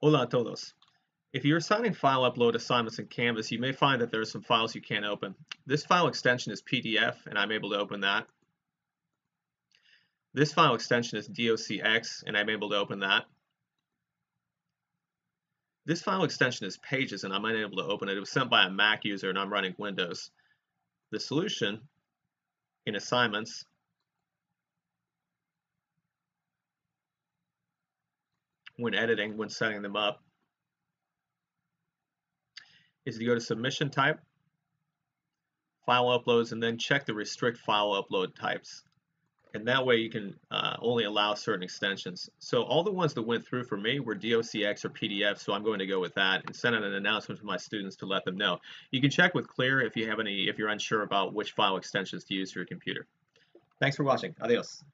Hola a todos. If you're assigning file upload assignments in Canvas, you may find that there are some files you can't open. This file extension is PDF, and I'm able to open that. This file extension is docx, and I'm able to open that. This file extension is Pages, and I'm unable to open it. It was sent by a Mac user, and I'm running Windows. The solution in Assignments when editing, when setting them up, is to go to submission type, file uploads, and then check the restrict file upload types. And that way you can uh, only allow certain extensions. So all the ones that went through for me were DOCX or PDF, so I'm going to go with that and send out an announcement to my students to let them know. You can check with Clear if you have any, if you're unsure about which file extensions to use for your computer. Thanks for watching. Adios.